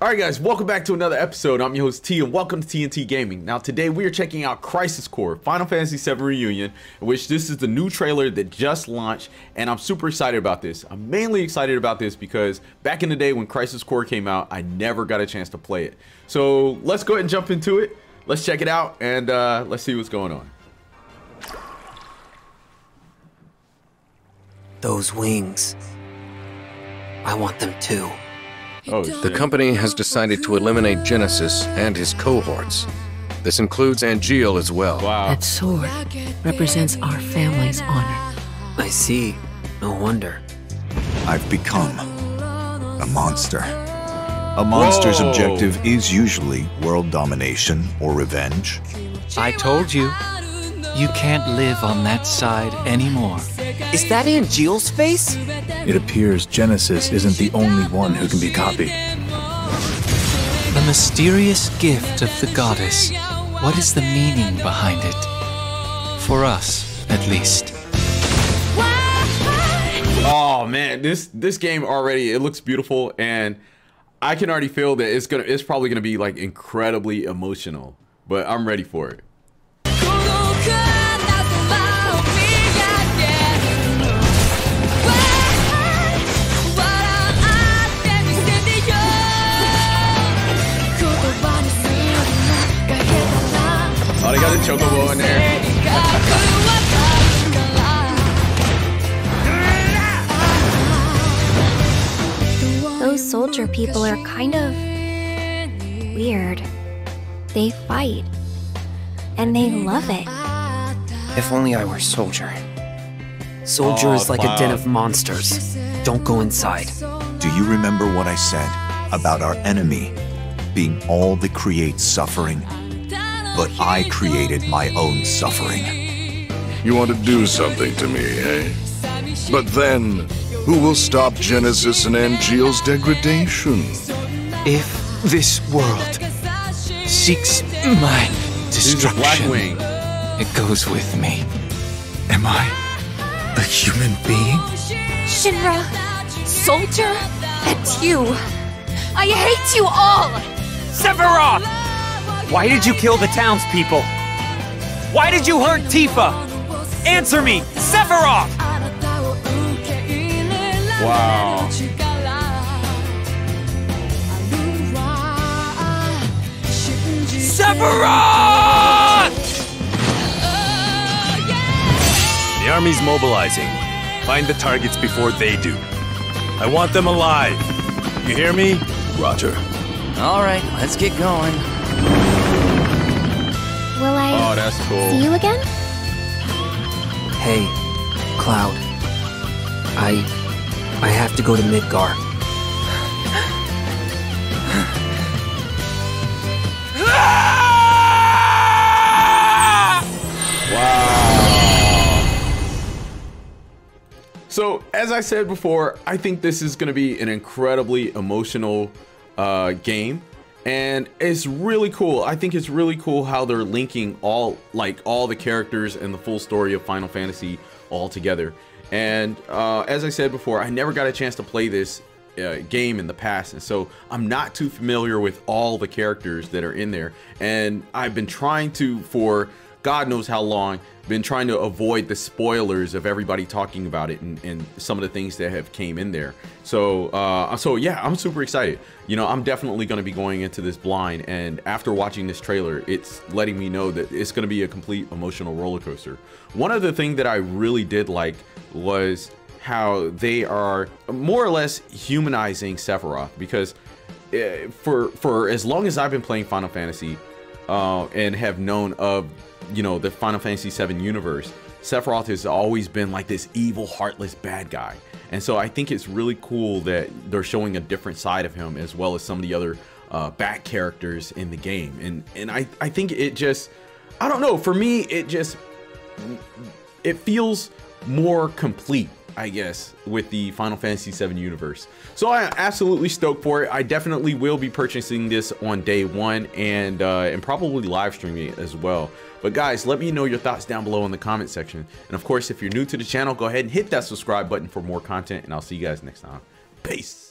Alright guys, welcome back to another episode. I'm your host T and welcome to TNT Gaming. Now today we are checking out Crisis Core Final Fantasy VII Reunion, which this is the new trailer that just launched and I'm super excited about this. I'm mainly excited about this because back in the day when Crisis Core came out, I never got a chance to play it. So let's go ahead and jump into it. Let's check it out and uh, let's see what's going on. Those wings. I want them too. Oh, The company has decided to eliminate Genesis and his cohorts. This includes Angeal as well. wow. That sword represents our family's honor. I see. No wonder. I've become a monster. A monster's Whoa. objective is usually world domination or revenge. I told you. You can't live on that side anymore. Is that Angeal's face? It appears Genesis isn't the only one who can be copied. The mysterious gift of the goddess. What is the meaning behind it? For us, at least. Oh man, this this game already it looks beautiful and I can already feel that it's gonna it's probably gonna be like incredibly emotional. But I'm ready for it. Got the chocobo in there. Those soldier people are kind of weird. They fight. And they love it. If only I were soldier. Soldier Oh, is like a den of monsters. Don't go inside. Do you remember what I said about our enemy being all that creates suffering? But I created my own suffering. You want to do something to me, eh? But then, who will stop Genesis and Angeal's degradation? If this world seeks my He's a destruction, it goes with me. Am I a human being? Shinra, soldier, and you. I hate you all! Sephiroth! Why did you kill the townspeople? Why did you hurt Tifa? Answer me, Sephiroth! Wow. Sephiroth! Oh, the army's mobilizing. Find the targets before they do. I want them alive. You hear me? Roger. All right, let's get going. Will I Oh, that's cool. see you again? Hey, Cloud. I. I have to go to Midgar. Wow. So, as I said before, I think this is going to be an incredibly emotional uh, game. And it's really cool. I think it's really cool how they're linking all like all the characters and the full story of Final Fantasy all together. And uh, as I said before, I never got a chance to play this uh, game in the past, and so I'm not too familiar with all the characters that are in there. And I've been trying to for God knows how long been trying to avoid the spoilers of everybody talking about it and, and some of the things that have came in there. So uh, so yeah, I'm super excited. You know, I'm definitely going to be going into this blind, and after watching this trailer, it's letting me know that it's going to be a complete emotional roller coaster. One other thing that I really did like was how they are more or less humanizing Sephiroth because uh, for for as long as I've been playing Final Fantasy uh, and have known of you know the Final Fantasy VII universe, Sephiroth has always been like this evil, heartless bad guy, and so I think it's really cool that they're showing a different side of him as well as some of the other uh, back characters in the game, and and I I think it just I don't know for me it just it feels more complete I guess, with the Final Fantasy VII universe. So I am absolutely stoked for it. I definitely will be purchasing this on day one and uh, and probably live streaming it as well. But guys, let me know your thoughts down below in the comment section. And of course, if you're new to the channel, go ahead and hit that subscribe button for more content. And I'll see you guys next time. Peace.